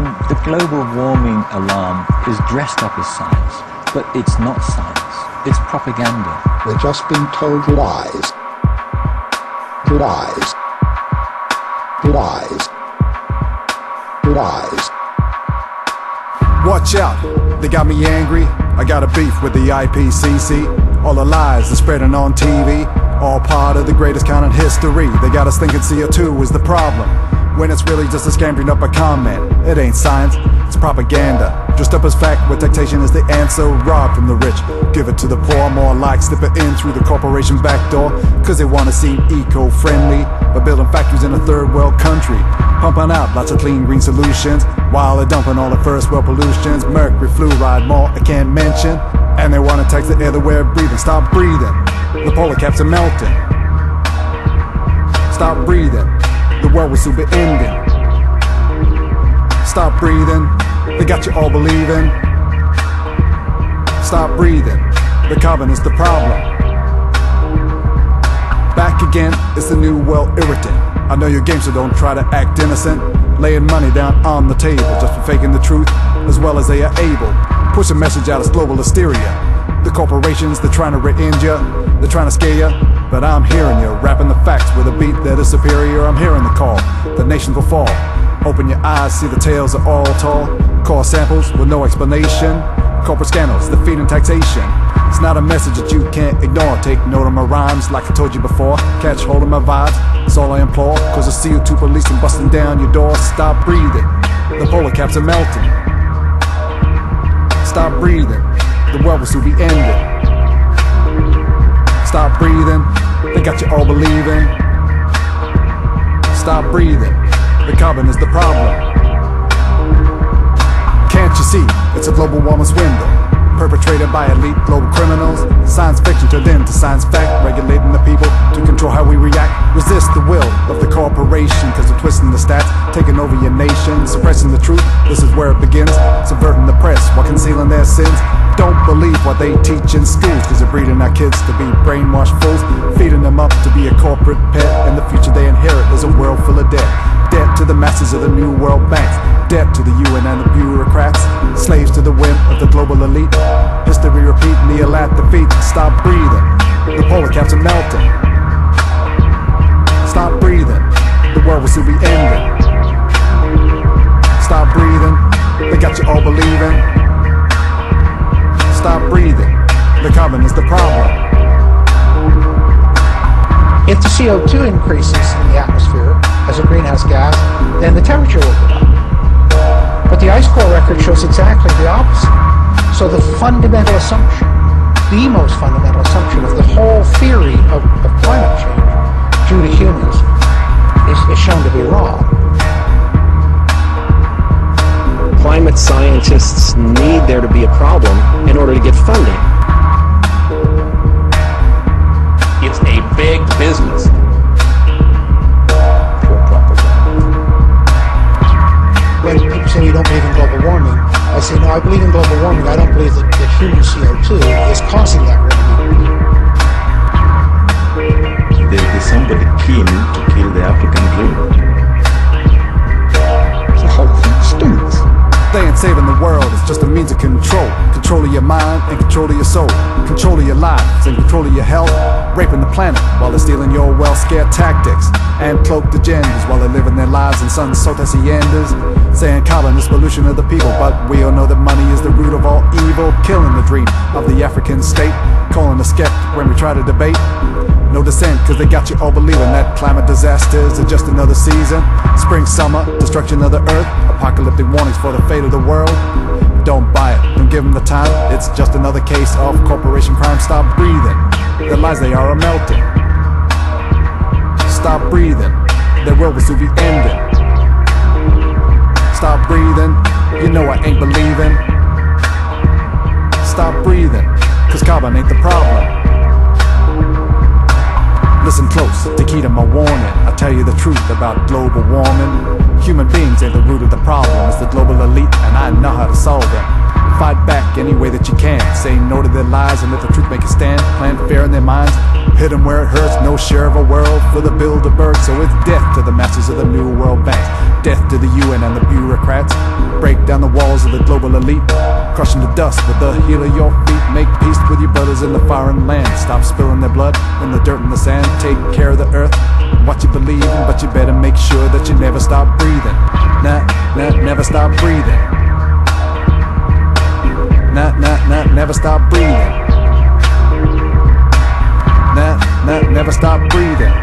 And the global warming alarm is dressed up as science, but it's not science. It's propaganda. We're just being told lies. Lies. Lies. Lies. Watch out, they got me angry. I got a beef with the IPCC. All the lies they're spreading on TV, all part of the greatest count in history. They got us thinking CO2 is the problem, when it's really just a scam dreamed up a comment. It ain't science, it's propaganda. Dressed up as fact, where taxation is the answer. Rob from the rich, give it to the poor. More like slip it in through the corporation back door. Cause they wanna seem eco friendly. By building factories in a third world country. Pumping out lots of clean green solutions. While they're dumping all the first world pollutions. Mercury, fluoride, more I can't mention. And they wanna tax the air that we're breathing. Stop breathing. The polar caps are melting. Stop breathing. World soon be ending. Stop breathing. They got you all believing. Stop breathing. The carbon is the problem. Back again, it's the new world irritant. I know your game, so don't try to act innocent. Laying money down on the table just for faking the truth as well as they are able. Push a message out as global hysteria. The corporations, they're trying to re-end you, they're trying to scare you. But I'm hearing you, rapping the facts with a beat that is superior. I'm hearing the call, the nation will fall. Open your eyes, see the tales are all tall. Core samples with no explanation. Corporate scandals, defeat and taxation. It's not a message that you can't ignore. Take note of my rhymes, like I told you before. Catch hold of my vibes, that's all I implore. Cause I see you two police and busting down your door. Stop breathing, the polar caps are melting. Stop breathing, the world will soon be ending. Stop breathing, got you all believing. Stop breathing, the carbon is the problem. Can't you see? It's a global warming swindle. Perpetrated by elite global criminals. Science fiction turned into science fact. Regulating the people to control how we react. Resist the will of the corporation. Cause they're twisting the stats. Taking over your nation. Suppressing the truth. This is where it begins. Subverting the press while concealing their sins. Don't believe what they teach in schools. Cause they're breeding our kids to be brainwashed fools. Feeding them up to be a corporate pet. And the future they inherit is a world full of debt. Debt to the masses of the new world banks. Debt to the UN and the bureaucrats. Slaves to the whim of the global elite. History repeat, kneel at the feet. Stop breathing. The polar caps are melting. Stop breathing. The world will soon be ending. Stop breathing. They got you all believing. Stop breathing. The carbon is the problem. If the CO2 increases in the atmosphere as a greenhouse gas, then the temperature will go up. But the ice core record shows exactly the opposite. So the fundamental assumption, the most fundamental assumption of the whole theory of, of climate change due to humans is, is shown to be wrong. Climate scientists need there to be a problem in order to get funding. It's a big business. When people say you don't believe in global warming, I say, no, I believe in global warming. I don't believe that, that human CO2 is causing that warming. There is somebody keen to kill the mind and control of your soul. Control of your lives and control of your health. Raping the planet while they're stealing your wealth. Scare tactics and cloaked agendas while they're living their lives in sun salt haciendas. Saying carbon is pollution of the people, but we all know that money is the root of all evil. Killing the dream of the African state. Calling a skeptic when we try to debate. No dissent, cause they got you all believing that climate disasters are just another season. Spring, summer, destruction of the earth, apocalyptic warnings for the fate of the world. Don't buy give them the time. It's just another case of corporation crime. Stop breathing. The lies they are, are melting. Stop breathing. Their world will soon be ending. Stop breathing. You know I ain't believing. Stop breathing. Cause carbon ain't the problem. Listen close to key to my warning. I tell you the truth about global warming. Human beings ain't the root of the problem. It's the global elite, and I know how to solve them. Fight back any way that you can. Say no to their lies and let the truth make a stand. Plan fair in their minds. Hit them where it hurts. No share of a world for the Bilderberg. So it's death to the masters of the New World Banks. Death to the UN and the bureaucrats. Break down the walls of the global elite. Crush them to dust with the heel of your feet. Make peace with your brothers in the foreign land. Stop spilling their blood in the dirt and the sand. Take care of the earth. What you believe in, but you better make sure that you never stop breathing. Nah, nah, never stop breathing. Never stop breathing. Nah, nah, never stop breathing.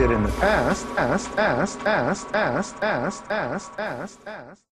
Did in the past. Past, past, past, past, past, past, past, past.